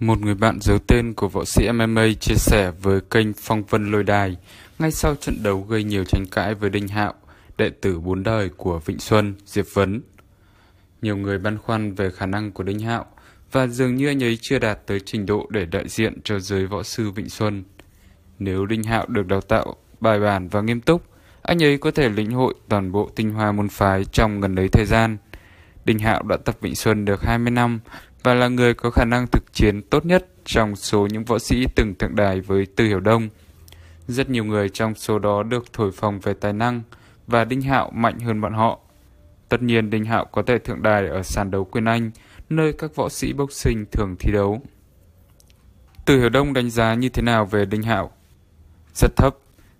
Một người bạn giấu tên của võ sĩ MMA chia sẻ với kênh Phong Vân Lôi Đài ngay sau trận đấu gây nhiều tranh cãi với Đinh Hạo, đệ tử bốn đời của Vịnh Xuân, Diệp Vấn. Nhiều người băn khoăn về khả năng của Đinh Hạo và dường như anh ấy chưa đạt tới trình độ để đại diện cho giới võ sư Vịnh Xuân. Nếu Đinh Hạo được đào tạo bài bản và nghiêm túc, anh ấy có thể lĩnh hội toàn bộ tinh hoa môn phái trong gần đấy thời gian. Đinh Hạo đã tập Vịnh Xuân được 20 năm và là người có khả năng thực chiến tốt nhất trong số những võ sĩ từng thượng đài với Tư Hiểu Đông. Rất nhiều người trong số đó được thổi phồng về tài năng và Đinh Hạo mạnh hơn bọn họ. Tất nhiên Đinh Hạo có thể thượng đài ở sàn đấu quyền Anh, nơi các võ sĩ boxing thường thi đấu. Từ Hiểu Đông đánh giá như thế nào về Đinh Hạo? Rất thấp.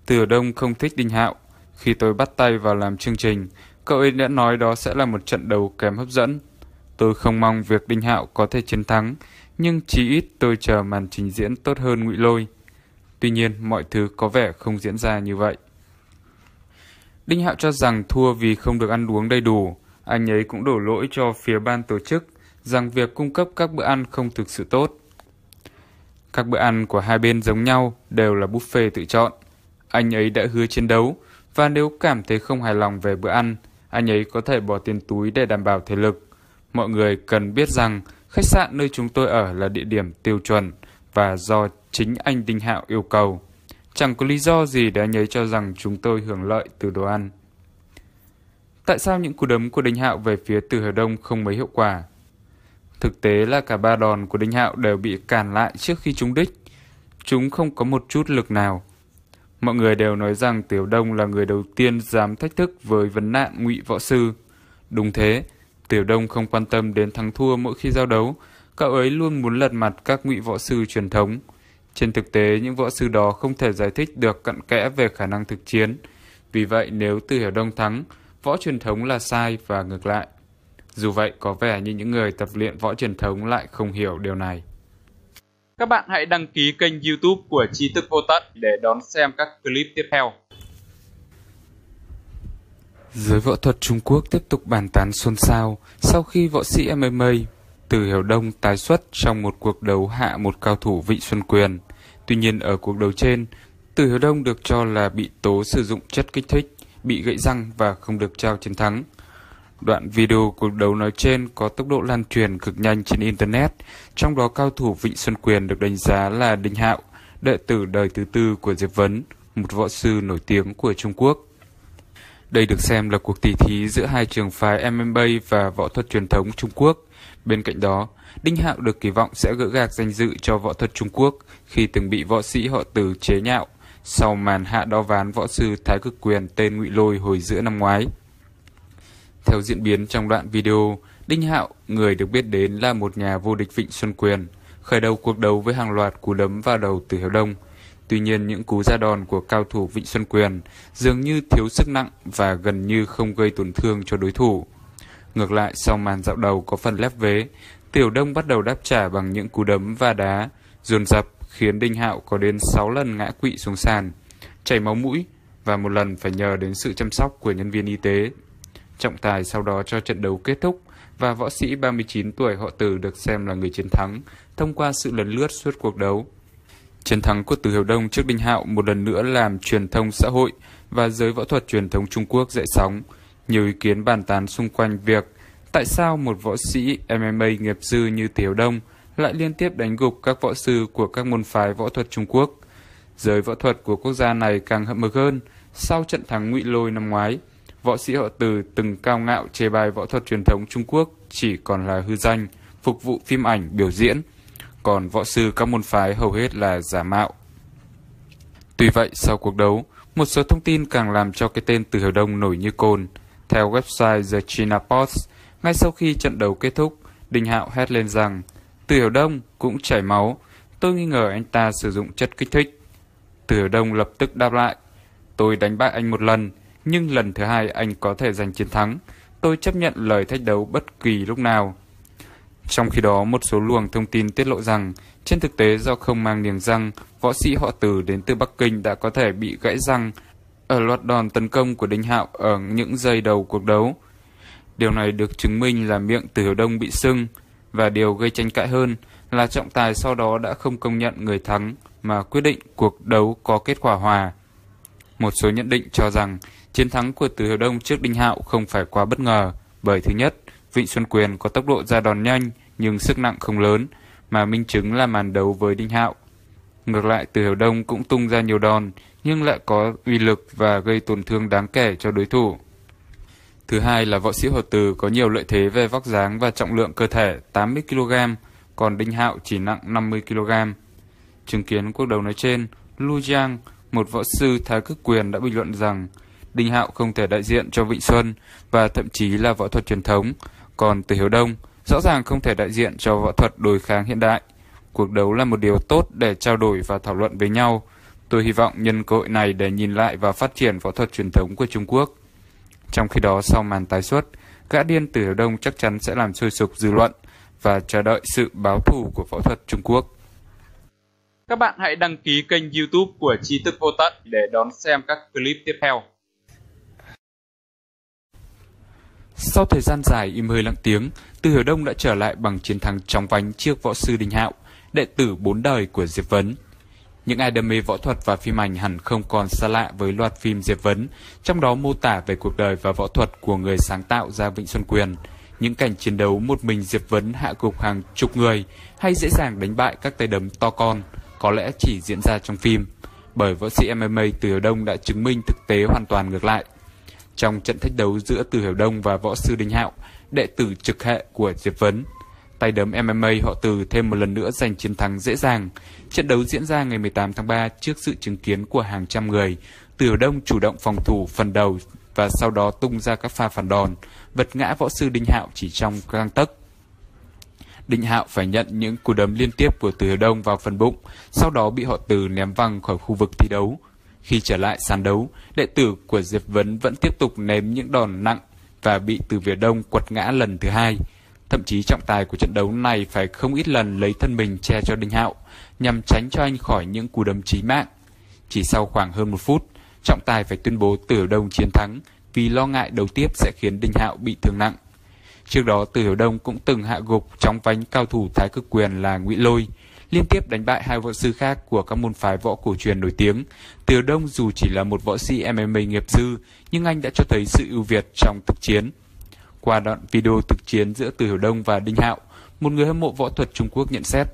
Từ Hiểu Đông không thích Đinh Hạo. Khi tôi bắt tay vào làm chương trình, cậu ấy đã nói đó sẽ là một trận đấu kém hấp dẫn. Tôi không mong việc Đinh Hạo có thể chiến thắng, nhưng chí ít tôi chờ màn trình diễn tốt hơn Ngụy Lôi. Tuy nhiên, mọi thứ có vẻ không diễn ra như vậy. Đinh Hạo cho rằng thua vì không được ăn uống đầy đủ. Anh ấy cũng đổ lỗi cho phía ban tổ chức rằng việc cung cấp các bữa ăn không thực sự tốt. Các bữa ăn của hai bên giống nhau đều là buffet tự chọn. Anh ấy đã hứa chiến đấu và nếu cảm thấy không hài lòng về bữa ăn, anh ấy có thể bỏ tiền túi để đảm bảo thể lực. Mọi người cần biết rằng khách sạn nơi chúng tôi ở là địa điểm tiêu chuẩn và do chính anh Đinh Hạo yêu cầu. Chẳng có lý do gì để anh ấy cho rằng chúng tôi hưởng lợi từ đồ ăn. Tại sao những cú đấm của Đinh Hạo về phía Từ Hải Đông không mấy hiệu quả? Thực tế là cả ba đòn của Đinh Hạo đều bị cản lại trước khi trúng đích. Chúng không có một chút lực nào. Mọi người đều nói rằng Tiểu Đông là người đầu tiên dám thách thức với vấn nạn ngụy võ sư. Đúng thế, Tiểu Đông không quan tâm đến thắng thua mỗi khi giao đấu, cậu ấy luôn muốn lật mặt các ngụy võ sư truyền thống. Trên thực tế, những võ sư đó không thể giải thích được cặn kẽ về khả năng thực chiến. Vì vậy, nếu Từ Hiểu Đông thắng, võ truyền thống là sai và ngược lại. Dù vậy, có vẻ như những người tập luyện võ truyền thống lại không hiểu điều này. Các bạn hãy đăng ký kênh youtube của Trí thức vô tận để đón xem các clip tiếp theo. Giới võ thuật Trung Quốc tiếp tục bàn tán xôn xao sau khi võ sĩ MMA Từ Hiểu Đông tái xuất trong một cuộc đấu hạ một cao thủ Vị Xuân Quyền. Tuy nhiên ở cuộc đấu trên, Từ Hiểu Đông được cho là bị tố sử dụng chất kích thích, bị gãy răng và không được trao chiến thắng. Đoạn video cuộc đấu nói trên có tốc độ lan truyền cực nhanh trên Internet, trong đó cao thủ Vịnh Xuân Quyền được đánh giá là Đinh Hạo, đệ tử đời thứ tư của Diệp Vấn, một võ sư nổi tiếng của Trung Quốc. Đây được xem là cuộc tỷ thí giữa hai trường phái MMA và võ thuật truyền thống Trung Quốc. Bên cạnh đó, Đinh Hạo được kỳ vọng sẽ gỡ gạc danh dự cho võ thuật Trung Quốc khi từng bị võ sĩ họ Từ chế nhạo sau màn hạ đo ván võ sư Thái Cực Quyền tên Ngụy Lôi hồi giữa năm ngoái. Theo diễn biến trong đoạn video, Đinh Hạo, người được biết đến là một nhà vô địch Vịnh Xuân Quyền, khởi đầu cuộc đấu với hàng loạt cú đấm vào đầu từ Hiếu Đông. Tuy nhiên những cú ra đòn của cao thủ Vịnh Xuân Quyền dường như thiếu sức nặng và gần như không gây tổn thương cho đối thủ. Ngược lại sau màn dạo đầu có phần lép vế, Tiểu Đông bắt đầu đáp trả bằng những cú đấm và đá, dồn dập khiến Đinh Hạo có đến 6 lần ngã quỵ xuống sàn, chảy máu mũi và một lần phải nhờ đến sự chăm sóc của nhân viên y tế. Trọng tài sau đó cho trận đấu kết thúc và võ sĩ 39 tuổi họ Từ được xem là người chiến thắng thông qua sự lần lướt suốt cuộc đấu. Chiến thắng của Từ Hiểu Đông trước Đinh Hạo một lần nữa làm truyền thông xã hội và giới võ thuật truyền thống Trung Quốc dậy sóng. Nhiều ý kiến bàn tán xung quanh việc tại sao một võ sĩ MMA nghiệp dư như Từ Hiểu Đông lại liên tiếp đánh gục các võ sư của các môn phái võ thuật Trung Quốc. Giới võ thuật của quốc gia này càng hậm hực hơn sau trận thắng ngụy lôi năm ngoái. Võ sĩ họ Từ từng cao ngạo chê bai võ thuật truyền thống Trung Quốc chỉ còn là hư danh, phục vụ phim ảnh, biểu diễn – còn võ sư các môn phái hầu hết là giả mạo. Tuy vậy, sau cuộc đấu, một số thông tin càng làm cho cái tên Từ Hiểu Đông nổi như cồn. Theo website The China Post, ngay sau khi trận đấu kết thúc, Đinh Hạo hét lên rằng Từ Hiểu Đông cũng chảy máu, tôi nghi ngờ anh ta sử dụng chất kích thích. Từ Hiểu Đông lập tức đáp lại, tôi đánh bại anh một lần, nhưng lần thứ hai anh có thể giành chiến thắng. Tôi chấp nhận lời thách đấu bất kỳ lúc nào. Trong khi đó, một số luồng thông tin tiết lộ rằng, trên thực tế do không mang niềng răng, võ sĩ họ Từ đến từ Bắc Kinh đã có thể bị gãy răng ở loạt đòn tấn công của Đinh Hạo ở những giây đầu cuộc đấu. Điều này được chứng minh là miệng Từ Hiểu Đông bị sưng, và điều gây tranh cãi hơn là trọng tài sau đó đã không công nhận người thắng mà quyết định cuộc đấu có kết quả hòa. Một số nhận định cho rằng chiến thắng của Từ Hiểu Đông trước Đinh Hạo không phải quá bất ngờ, bởi thứ nhất, Vịnh Xuân Quyền có tốc độ ra đòn nhanh nhưng sức nặng không lớn, mà minh chứng là màn đấu với Đinh Hạo. Ngược lại, Từ Hiểu Đông cũng tung ra nhiều đòn, nhưng lại có uy lực và gây tổn thương đáng kể cho đối thủ. Thứ hai là võ sĩ Hồ Từ có nhiều lợi thế về vóc dáng và trọng lượng cơ thể 80 kg, còn Đinh Hạo chỉ nặng 50 kg. Chứng kiến cuộc đấu nói trên, Lu Jiang, một võ sư thái cực quyền đã bình luận rằng Đinh Hạo không thể đại diện cho Vịnh Xuân và thậm chí là võ thuật truyền thống, còn Từ Hiếu Đông rõ ràng không thể đại diện cho võ thuật đối kháng hiện đại. Cuộc đấu là một điều tốt để trao đổi và thảo luận với nhau. Tôi hy vọng nhân cơ hội này để nhìn lại và phát triển võ thuật truyền thống của Trung Quốc. Trong khi đó, sau màn tái xuất, gã điên Từ Hiếu Đông chắc chắn sẽ làm sôi sục dư luận và chờ đợi sự báo thù của võ thuật Trung Quốc. Các bạn hãy đăng ký kênh youtube của Tri Thức Vô Tận để đón xem các clip tiếp theo. Sau thời gian dài im hơi lặng tiếng, Từ Hiểu Đông đã trở lại bằng chiến thắng chóng vánh trước võ sư đình Hạo, đệ tử bốn đời của Diệp Vấn. Những ai đam mê võ thuật và phim ảnh hẳn không còn xa lạ với loạt phim Diệp Vấn, trong đó mô tả về cuộc đời và võ thuật của người sáng tạo ra Vịnh Xuân Quyền. Những cảnh chiến đấu một mình Diệp Vấn hạ gục hàng chục người hay dễ dàng đánh bại các tay đấm to con, có lẽ chỉ diễn ra trong phim. Bởi võ sĩ MMA Từ Hiểu Đông đã chứng minh thực tế hoàn toàn ngược lại – trong trận thách đấu giữa Từ Hiểu Đông và võ sư Đinh Hạo, đệ tử trực hệ của Diệp Vấn. Tay đấm MMA họ Từ thêm một lần nữa giành chiến thắng dễ dàng. Trận đấu diễn ra ngày 18 tháng 3 trước sự chứng kiến của hàng trăm người. Từ Hiểu Đông chủ động phòng thủ phần đầu và sau đó tung ra các pha phản đòn, vật ngã võ sư Đinh Hạo chỉ trong gang tấc. Đinh Hạo phải nhận những cú đấm liên tiếp của Từ Hiểu Đông vào phần bụng, sau đó bị họ Từ ném văng khỏi khu vực thi đấu. Khi trở lại sàn đấu, đệ tử của Diệp Vấn vẫn tiếp tục ném những đòn nặng và bị từ phía đông quật ngã lần thứ hai. Thậm chí trọng tài của trận đấu này phải không ít lần lấy thân mình che cho Đinh Hạo nhằm tránh cho anh khỏi những cú đấm chí mạng. Chỉ sau khoảng hơn một phút, trọng tài phải tuyên bố Tử Đông chiến thắng vì lo ngại đấu tiếp sẽ khiến Đinh Hạo bị thương nặng. Trước đó Tử Hiểu Đông cũng từng hạ gục trong vánh cao thủ thái cực quyền là Ngụy Lôi, liên tiếp đánh bại hai võ sư khác của các môn phái võ cổ truyền nổi tiếng. Từ Đông dù chỉ là một võ sĩ MMA nghiệp dư, nhưng anh đã cho thấy sự ưu việt trong thực chiến. Qua đoạn video thực chiến giữa Từ Hiểu Đông và Đinh Hạo, một người hâm mộ võ thuật Trung Quốc nhận xét,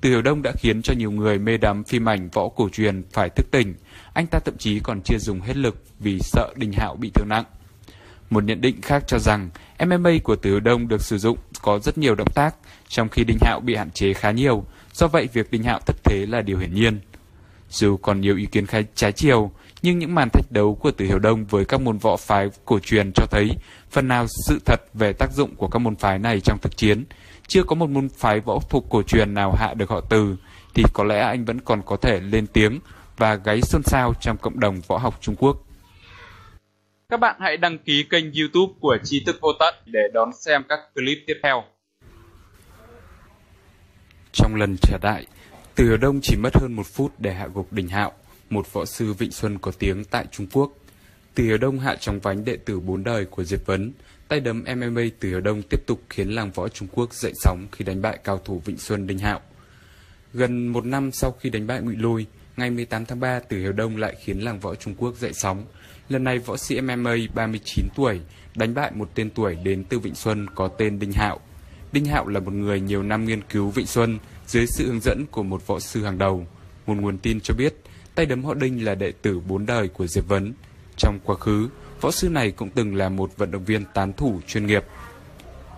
Từ Hiểu Đông đã khiến cho nhiều người mê đắm phim ảnh võ cổ truyền phải thức tỉnh. Anh ta thậm chí còn chưa dùng hết lực vì sợ Đinh Hạo bị thương nặng. Một nhận định khác cho rằng MMA của Từ Hiểu Đông được sử dụng có rất nhiều động tác, trong khi Đinh Hạo bị hạn chế khá nhiều, Do vậy, việc Đinh Hạo thất thế là điều hiển nhiên. Dù còn nhiều ý kiến khai trái chiều, nhưng những màn thách đấu của Tử Hiểu Đông với các môn võ phái cổ truyền cho thấy phần nào sự thật về tác dụng của các môn phái này trong thực chiến. Chưa có một môn phái võ thuộc cổ truyền nào hạ được họ Từ, thì có lẽ anh vẫn còn có thể lên tiếng và gáy xôn xao trong cộng đồng võ học Trung Quốc. Các bạn hãy đăng ký kênh youtube của Tri Thức Vô Tận để đón xem các clip tiếp theo. Trong lần trở đại, Từ Hiểu Đông chỉ mất hơn một phút để hạ gục Đình Hạo, một võ sư Vịnh Xuân có tiếng tại Trung Quốc. Từ Hiểu Đông hạ trong vánh đệ tử bốn đời của Diệp Vấn, tay đấm MMA Từ Hiểu Đông tiếp tục khiến làng võ Trung Quốc dậy sóng khi đánh bại cao thủ Vịnh Xuân Đình Hạo. Gần một năm sau khi đánh bại Ngụy Lôi, ngày 18 tháng 3, Từ Hiểu Đông lại khiến làng võ Trung Quốc dậy sóng. Lần này võ sĩ MMA 39 tuổi đánh bại một tên tuổi đến từ Vịnh Xuân có tên Đinh Hạo Đinh Hạo là một người nhiều năm nghiên cứu Vịnh Xuân dưới sự hướng dẫn của một võ sư hàng đầu. Một nguồn tin cho biết, tay đấm họ Đinh là đệ tử bốn đời của Diệp Vấn. Trong quá khứ, võ sư này cũng từng là một vận động viên tán thủ chuyên nghiệp.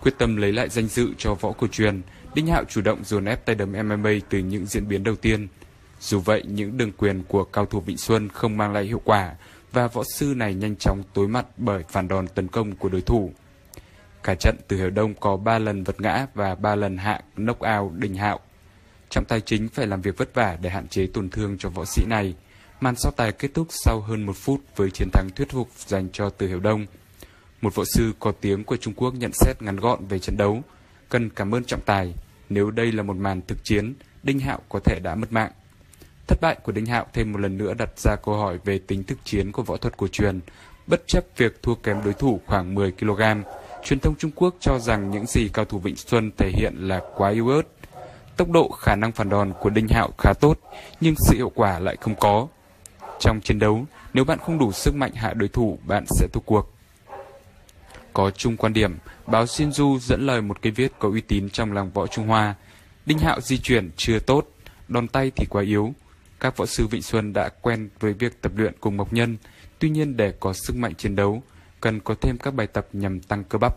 Quyết tâm lấy lại danh dự cho võ cổ truyền, Đinh Hạo chủ động dồn ép tay đấm MMA từ những diễn biến đầu tiên. Dù vậy, những đường quyền của cao thủ Vịnh Xuân không mang lại hiệu quả và võ sư này nhanh chóng tối mặt bởi phản đòn tấn công của đối thủ. Cả trận từ Hiểu Đông có 3 lần vật ngã và 3 lần hạ knock out Đình Hạo. Trọng tài chính phải làm việc vất vả để hạn chế tổn thương cho võ sĩ này. Màn so tài kết thúc sau hơn một phút với chiến thắng thuyết phục dành cho Từ Hiểu Đông. Một võ sư có tiếng của Trung Quốc nhận xét ngắn gọn về trận đấu. Cần cảm ơn trọng tài. Nếu đây là một màn thực chiến, Đinh Hạo có thể đã mất mạng. Thất bại của Đinh Hạo thêm một lần nữa đặt ra câu hỏi về tính thực chiến của võ thuật cổ truyền, bất chấp việc thua kém đối thủ khoảng 10 kg. Truyền thông Trung Quốc cho rằng những gì cao thủ Vịnh Xuân thể hiện là quá yếu ớt. Tốc độ khả năng phản đòn của Đinh Hạo khá tốt, nhưng sự hiệu quả lại không có. Trong chiến đấu, nếu bạn không đủ sức mạnh hạ đối thủ, bạn sẽ thua cuộc. Có chung quan điểm, báo Shinju dẫn lời một cái viết có uy tín trong làng võ Trung Hoa. Đinh Hạo di chuyển chưa tốt, đòn tay thì quá yếu. Các võ sư Vịnh Xuân đã quen với việc tập luyện cùng Mộc Nhân, tuy nhiên để có sức mạnh chiến đấu, cần có thêm các bài tập nhằm tăng cơ bắp.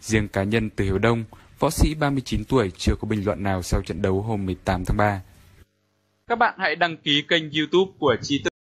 Riêng cá nhân từ hiếu Đông, võ sĩ 39 tuổi chưa có bình luận nào sau trận đấu hôm 18 tháng 3. Các bạn hãy đăng ký kênh YouTube của Trí Thức